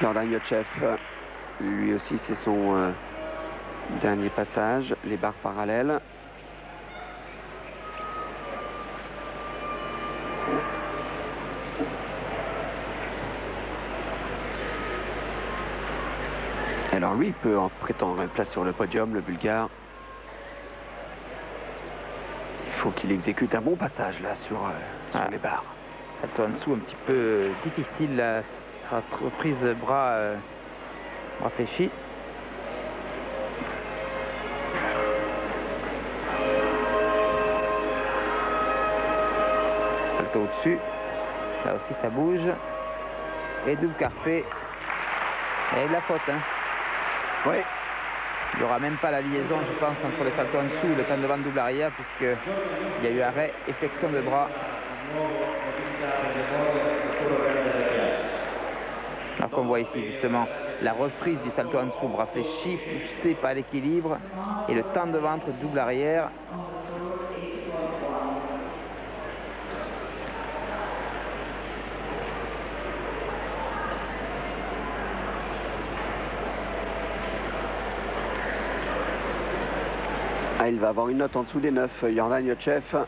Jordan Yotchev, lui aussi c'est son euh, dernier passage, les barres parallèles. Alors lui, il peut en prétendre une place sur le podium, le Bulgare. Il faut qu'il exécute un bon passage là sur, euh, sur Ah. les barres. Salto en dessous un petit peu difficile, reprise bras, euh, bras fléchis. Salto au-dessus, là aussi ça bouge. Et double carpé. Et de la faute, hein. Oui, Il n'y aura même pas la liaison, je pense, entre le salto en dessous et le temps devant double arrière, puisqu'il y a eu arrêt et flexion de bras. Qu'on voit ici justement la reprise du salto en dessous, bras fléchis, poussé par l'équilibre, et le temps de ventre double arrière. Ah, il va avoir une note en dessous des 9, Jordan Yotchev.